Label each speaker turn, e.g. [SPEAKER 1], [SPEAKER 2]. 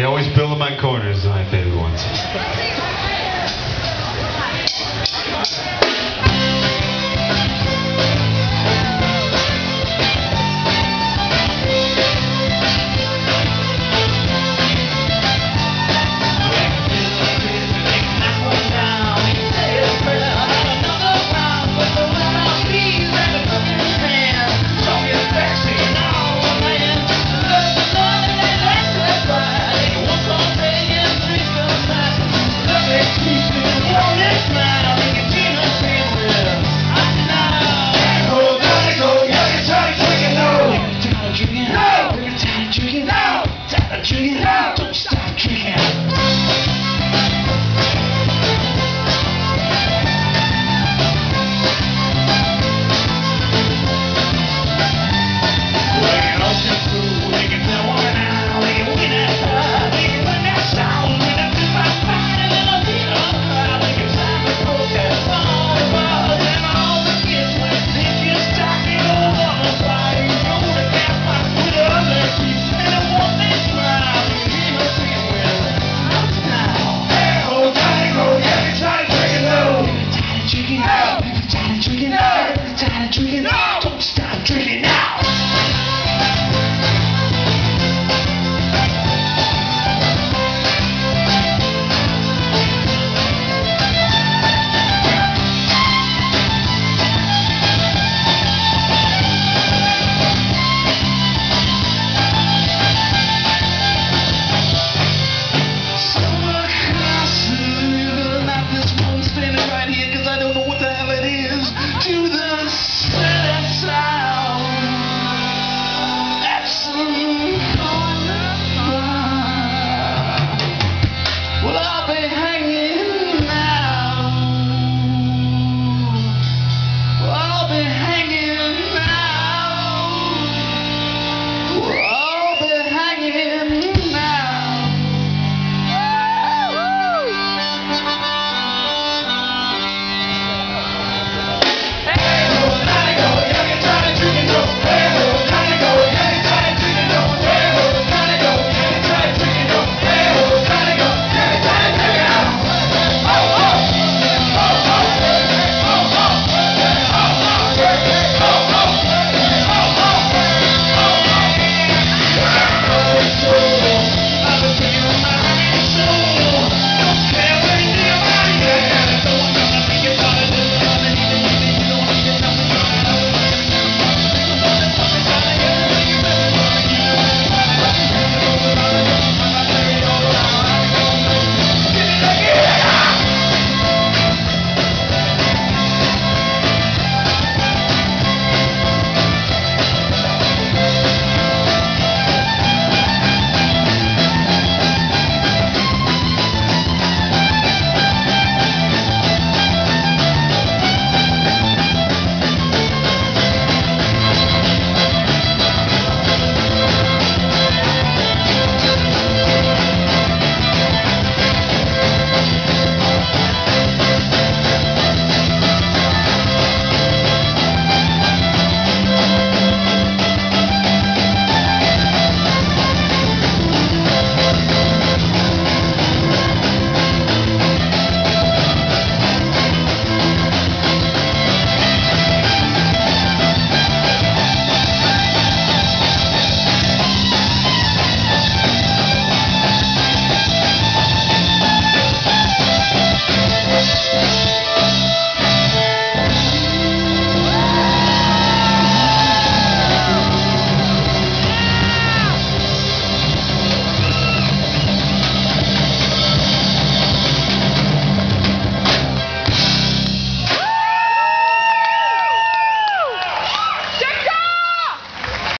[SPEAKER 1] They always build them on corners, my favorite ones.
[SPEAKER 2] Adrian. No!